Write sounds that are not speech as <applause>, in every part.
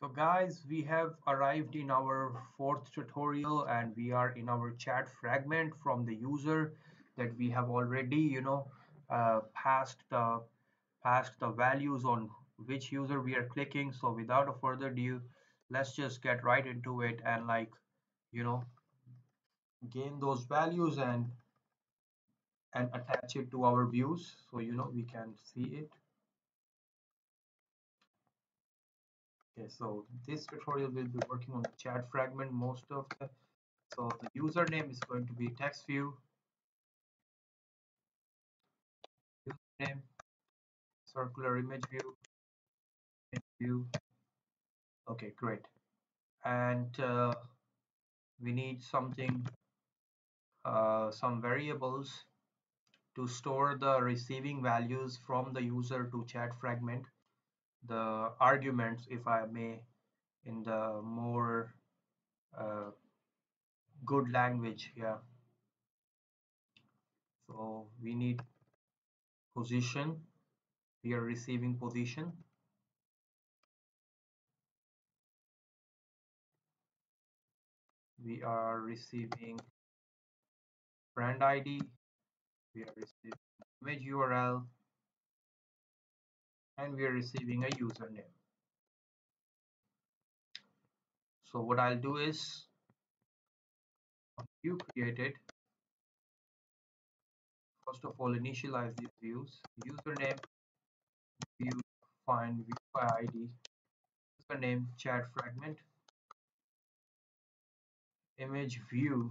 So guys, we have arrived in our fourth tutorial and we are in our chat fragment from the user that we have already, you know, uh, passed the passed the values on which user we are clicking. So without a further ado, let's just get right into it and like, you know, gain those values and and attach it to our views so you know we can see it okay so this tutorial will be working on the chat fragment most of the so the username is going to be text view username circular image view image view. Okay great. And uh, we need something uh, some variables to store the receiving values from the user to chat fragment the arguments if I may in the more uh, good language yeah. So we need position. We are receiving position. We are receiving friend ID we are receiving image URL and we are receiving a username. So what I'll do is view created first of all initialize these views. Username view find view by id username chat fragment. Image view.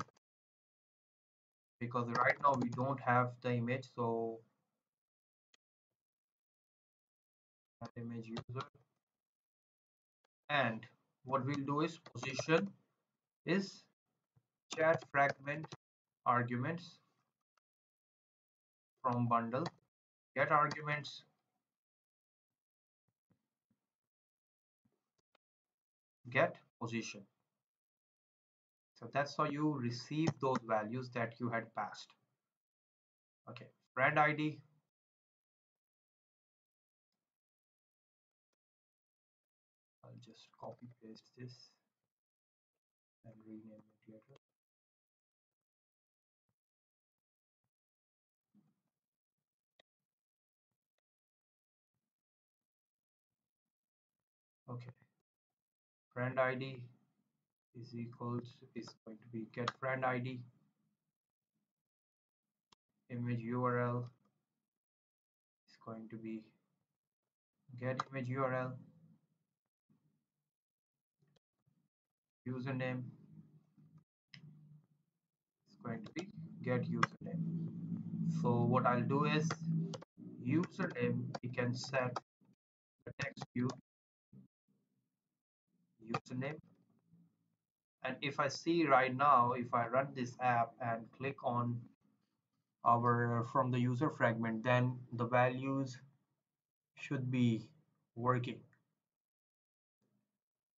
Because right now we don't have the image so image user. And what we'll do is position is chat fragment arguments from bundle. Get arguments. Get position. So that's how you receive those values that you had passed. Okay friend id i'll just copy paste this and rename it later. Okay. Friend id is equals is going to be get friend id image url is going to be get image url username is going to be get username. So what i'll do is username we can set the text view username. And if I see right now if I run this app and click on our from the user fragment then the values should be working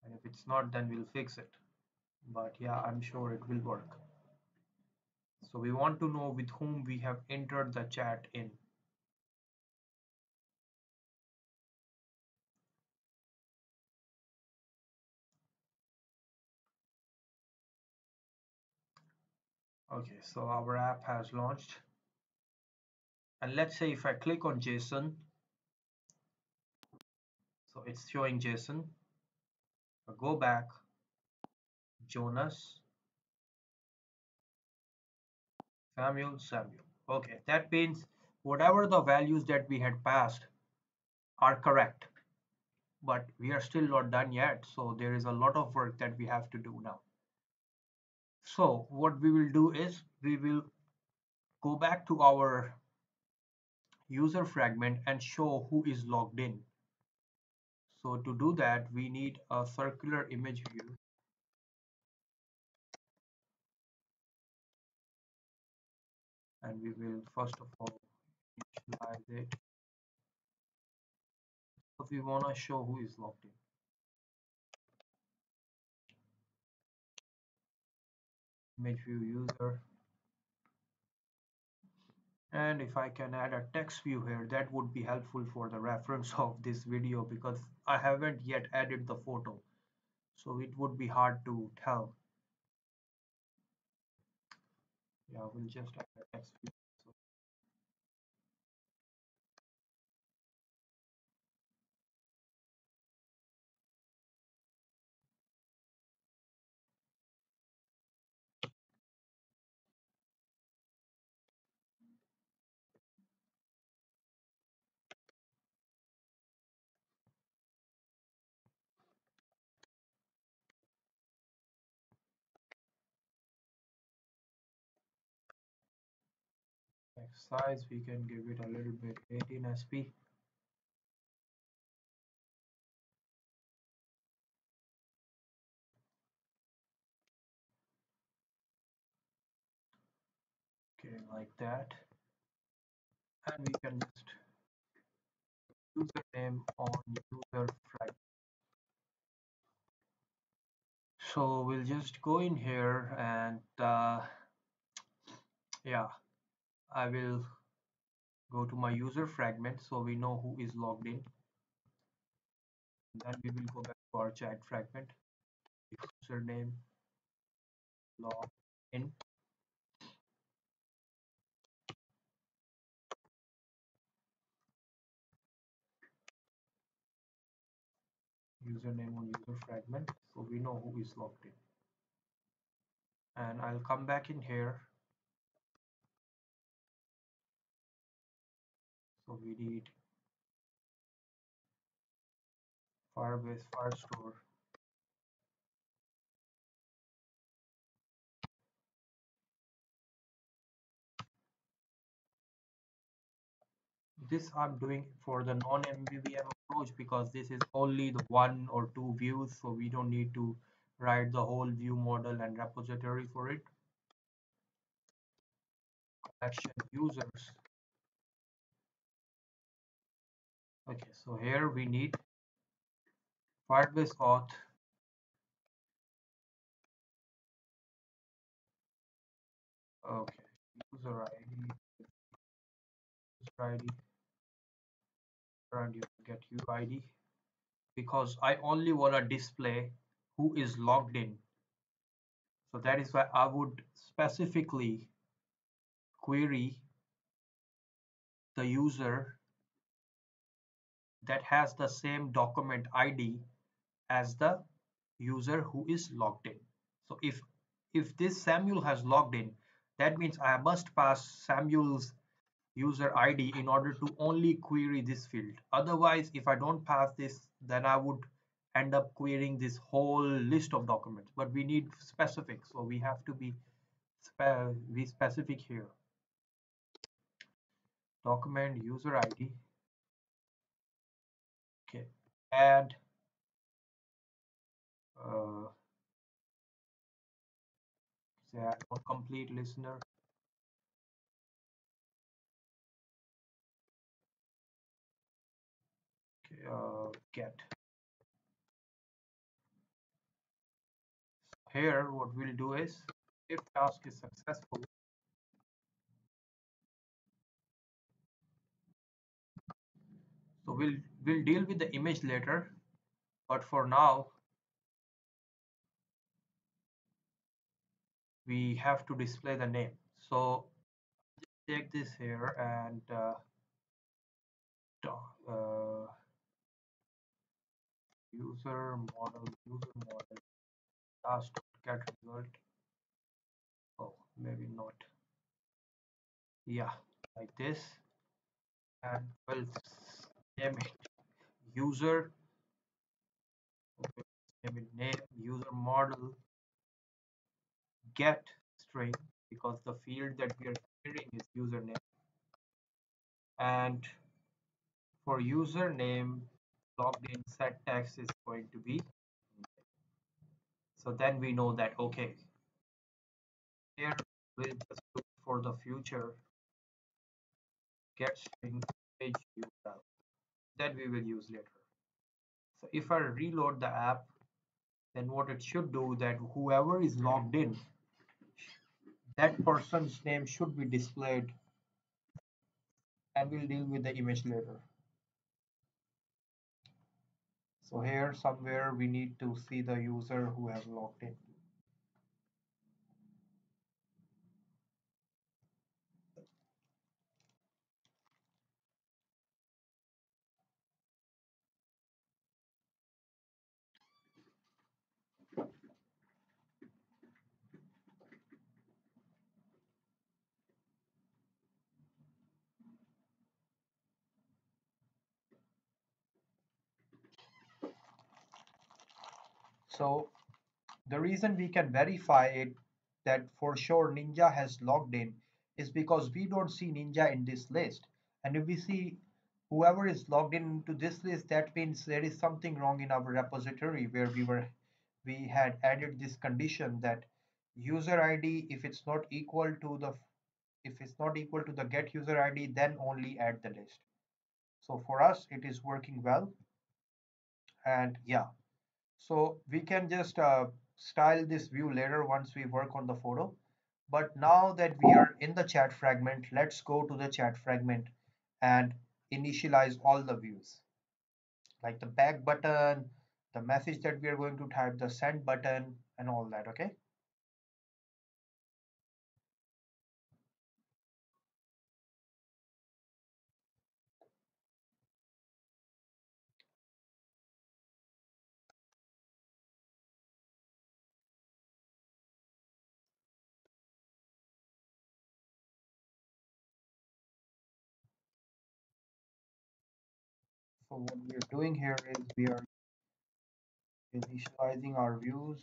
and if it's not then we'll fix it. But yeah I'm sure it will work. So we want to know with whom we have entered the chat in. Okay so our app has launched. And let's say if I click on Jason so it's showing Jason. I go back Jonas. Samuel Samuel. Okay that means whatever the values that we had passed are correct but we are still not done yet so there is a lot of work that we have to do now. So what we will do is we will go back to our user fragment and show who is logged in. So to do that, we need a circular image view. And we will first of all initialize it. So we want to show who is logged in. Image view user and if I can add a text view here that would be helpful for the reference <laughs> of this video because I haven't yet added the photo. So it would be hard to tell. Yeah we'll just add a text field size we can give it a little bit 18 sp okay like that. And we can just username on user fragment so we'll just go in here and uh, yeah I will go to my user fragment so we know who is logged in. Then we will go back to our chat fragment username log in. Username on user fragment so we know who is logged in. And I'll come back in here so we need Firebase Firestore this I'm doing for the non-MVVM approach because this is only the one or two views so we don't need to write the whole view model and repository for it. Collection users okay so here we need Firebase auth. Okay user id user id and you get uid because I only want to display who is logged in. So that is why I would specifically query the user that has the same document ID as the user who is logged in so if if this Samuel has logged in that means I must pass Samuel's user ID in order to only query this field. Otherwise, if I don't pass this, then I would end up querying this whole list of documents. But we need specific, so we have to be, spe be specific here. Document user ID. Add uh, say add complete listener. Uh, get. Here what we'll do is if task is successful so we'll we'll deal with the image later but for now we have to display the name. So take this here and uh, uh, user model user model task get result. Oh maybe not. Yeah like this. And we'll name it user name user model get string because the field that we are querying is username. And for username logged in set text is going to be so then we know that okay here we'll just look for the future get string page URL that we will use later so if I reload the app then what it should do that whoever is logged in that person's name should be displayed and we'll deal with the image later So here somewhere we need to see the user who has logged in. So the reason we can verify it that for sure Ninja has logged in is because we don't see Ninja in this list. And if we see whoever is logged into this list, that means there is something wrong in our repository where we were we had added this condition that user ID if it's not equal to the if it's not equal to the get user ID then only add the list. So for us it is working well and yeah so we can just uh, style this view later once we work on the photo. But now that we are in the chat fragment, let's go to the chat fragment and initialize all the views. Like the back button, the message that we are going to type, the send button, and all that, okay? So what we are doing here is we are initializing our views.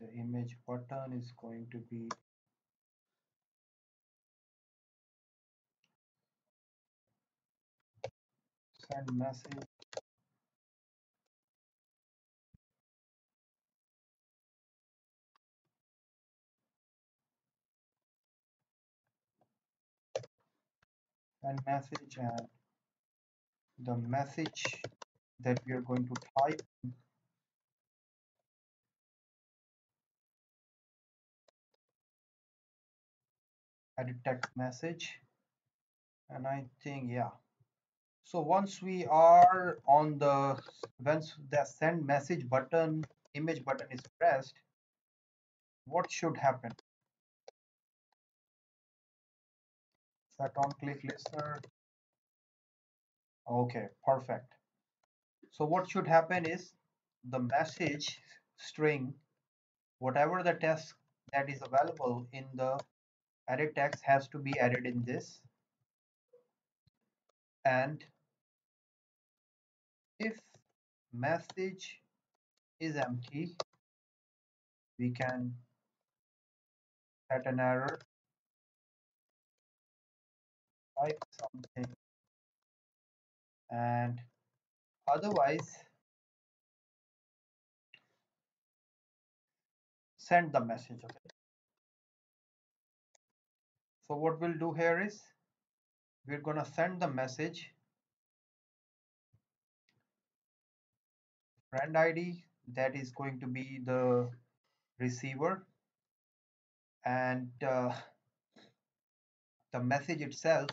The image button is going to be send message send message and the message that we are going to type. Edit text message. And I think yeah. So once we are on the once the send message button image button is pressed what should happen set on click listener. Okay perfect. So what should happen is the message string whatever the text that is available in the edit text has to be added in this. And if message is empty we can set an error type something. And otherwise send the message okay? So what we'll do here is we're gonna send the message. Friend ID that is going to be the receiver. And uh, the message itself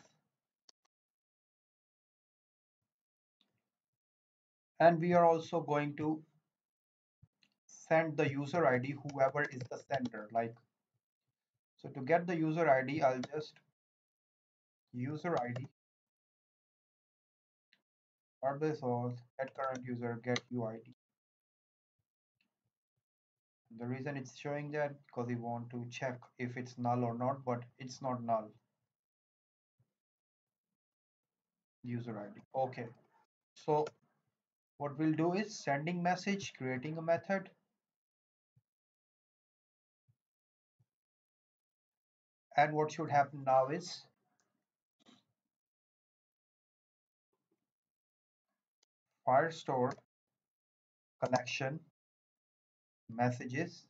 and we are also going to send the user ID whoever is the sender like so to get the user ID I'll just user ID Firebase auth get current user get UID the reason it's showing that because we want to check if it's null or not but it's not null. User id okay. So what we'll do is sending message creating a method. And what should happen now is firestore collection messages.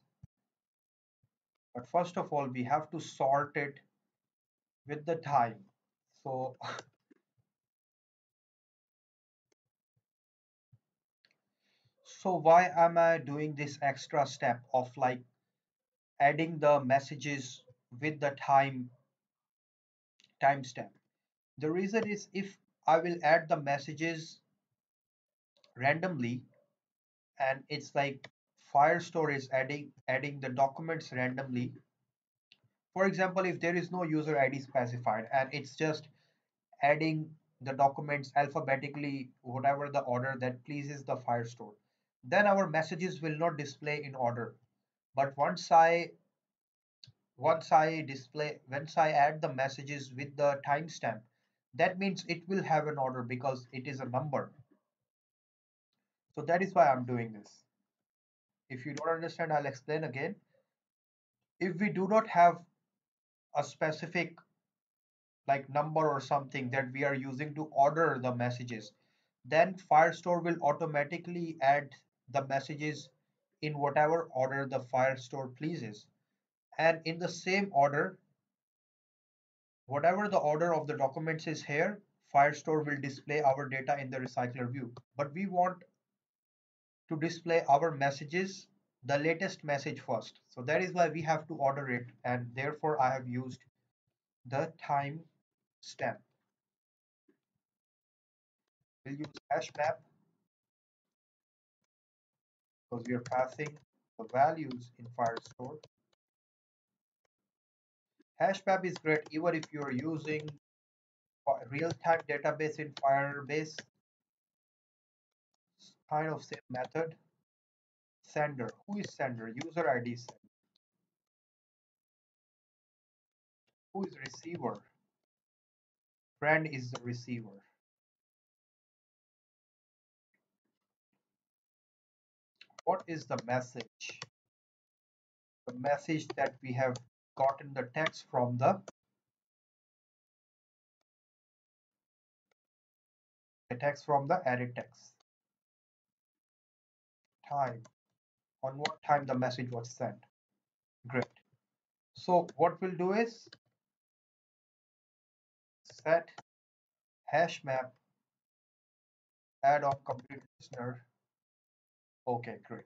But first of all we have to sort it with the time. So <laughs> so why am I doing this extra step of like adding the messages with the time timestamp. The reason is if I will add the messages randomly and it's like Firestore is adding adding the documents randomly. For example, if there is no user ID specified and it's just adding the documents alphabetically, whatever the order that pleases the Firestore, then our messages will not display in order. But once I once I display once I add the messages with the timestamp, that means it will have an order because it is a number. So that is why I'm doing this. If you don't understand, I'll explain again. If we do not have a specific like number or something that we are using to order the messages, then Firestore will automatically add the messages in whatever order the Firestore pleases. And in the same order, whatever the order of the documents is here, Firestore will display our data in the recycler view. But we want to display our messages the latest message first so that is why we have to order it and therefore I have used the time stamp we'll use hash map because we are passing the values in Firestore hash map is great even if you are using real-time database in Firebase kind of same method. Sender. Who is sender? User ID sender. Who is receiver? Friend is the receiver. What is the message? The message that we have gotten the text from the the text from the edit text. Time. On what time the message was sent. Great. So what we'll do is set hash map add on complete listener okay great.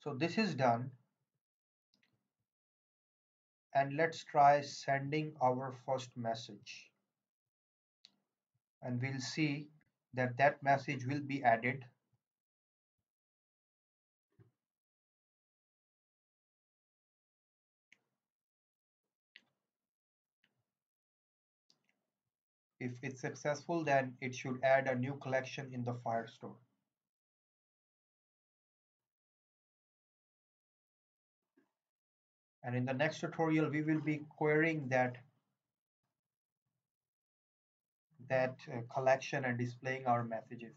So this is done. And let's try sending our first message. And we'll see that that message will be added If it's successful, then it should add a new collection in the Firestore. And in the next tutorial, we will be querying that that uh, collection and displaying our messages.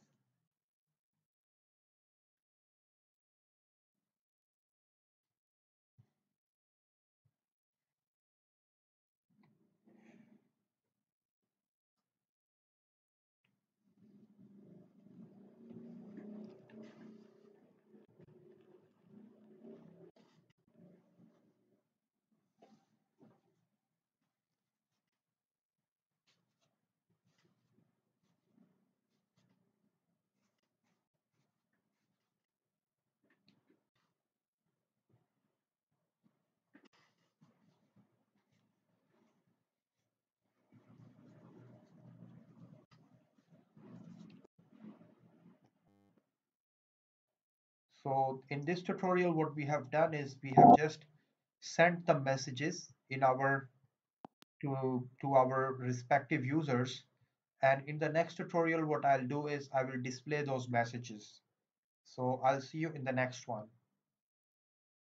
So in this tutorial, what we have done is we have just sent the messages in our to, to our respective users. And in the next tutorial, what I'll do is I will display those messages. So I'll see you in the next one.